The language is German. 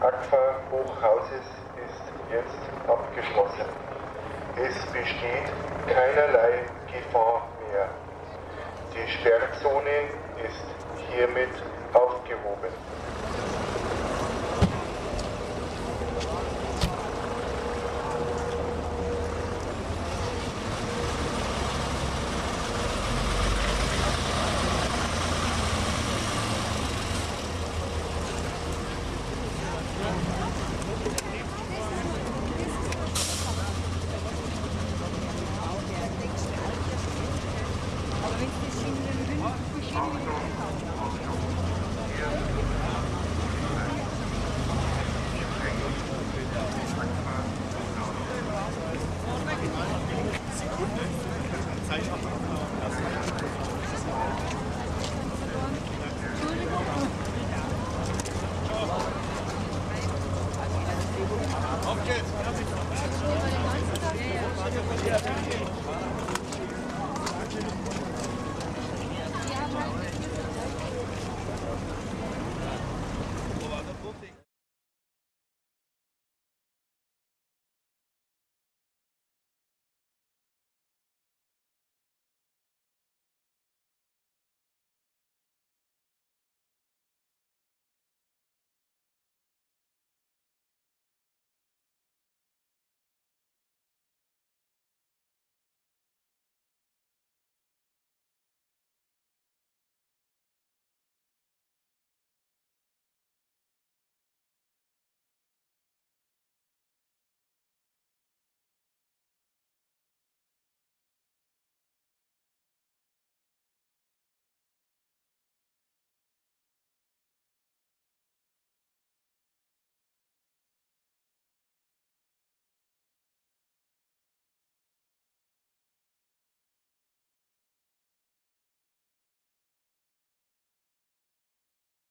Agfa-Hochhauses ist jetzt abgeschlossen. Es besteht keinerlei Gefahr mehr. Die Sperrzone ist hiermit aufgehoben. geht's.